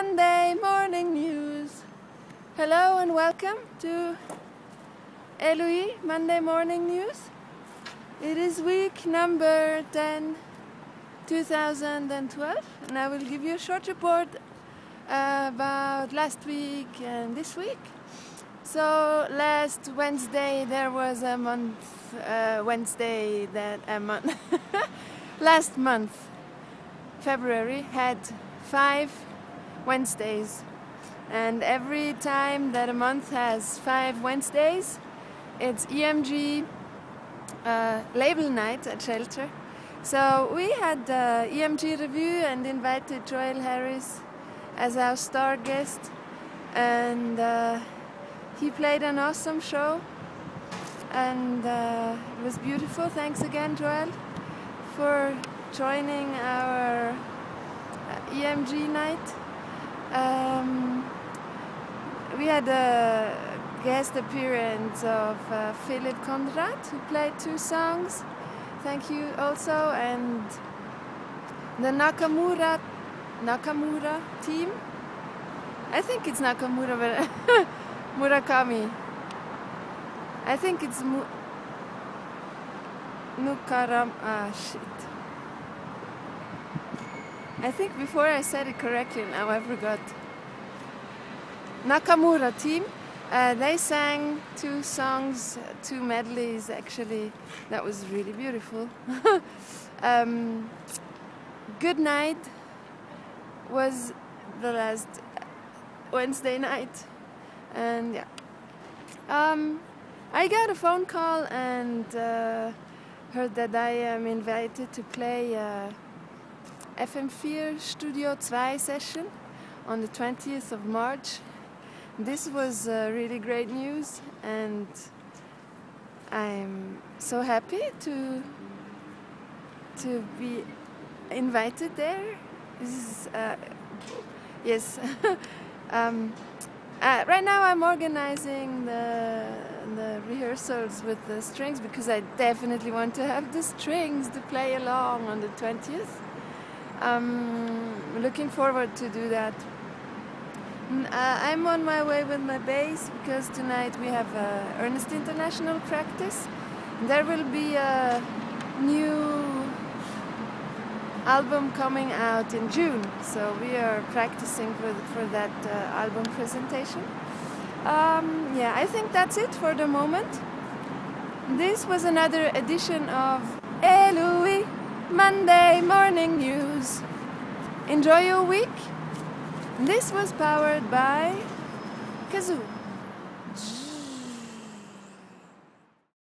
Monday Morning News. Hello and welcome to Eloui Monday Morning News. It is week number 10, 2012, and I will give you a short report uh, about last week and this week. So last Wednesday there was a month, uh, Wednesday that a month, last month, February had five Wednesdays. And every time that a month has five Wednesdays, it's EMG uh, label night at Shelter. So we had the EMG Revue and invited Joel Harries as our star guest. And uh, he played an awesome show. And uh, it was beautiful. Thanks again, Joel, for joining our uh, EMG night. Um, we had a guest appearance of uh, Philip Conrad, who played two songs. Thank you also, and the Nakamura Nakamura team. I think it's Nakamura, but Murakami. I think it's Mu Nukaram. Ah, shit. I think before I said it correctly, now I forgot. Nakamura team. Uh, they sang two songs, two medleys actually. That was really beautiful. um, Good night was the last Wednesday night, and yeah. Um, I got a phone call and uh, heard that I am invited to play. Uh, FM4 Studio 2 session on the 20th of March. This was uh, really great news and I'm so happy to to be invited there. This is uh, yes. um, uh, right now I'm organizing the the rehearsals with the strings because I definitely want to have the strings to play along on the 20th. I'm looking forward to do that. Uh, I'm on my way with my bass because tonight we have a Ernesty International practice. There will be a new album coming out in June, so we are practicing for, for that uh, album presentation. Um, yeah, I think that's it for the moment. This was another edition of Eloui. Monday morning news. Enjoy your week. This was powered by Kazoo.